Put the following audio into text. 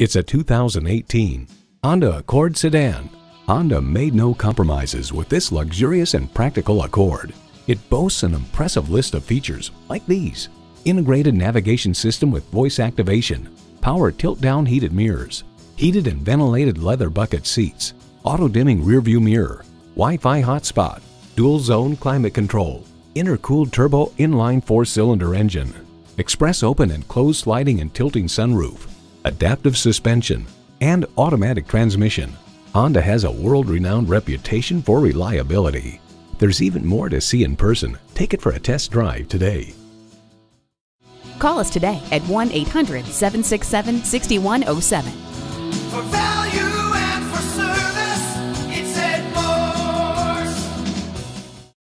It's a 2018 Honda Accord sedan. Honda made no compromises with this luxurious and practical Accord. It boasts an impressive list of features like these. Integrated navigation system with voice activation, power tilt-down heated mirrors, heated and ventilated leather bucket seats, auto-dimming rearview mirror, Wi-Fi hotspot, dual zone climate control, intercooled turbo inline four-cylinder engine, express open and closed sliding and tilting sunroof, adaptive suspension, and automatic transmission. Honda has a world-renowned reputation for reliability. There's even more to see in person. Take it for a test drive today. Call us today at 1 800 767 6107.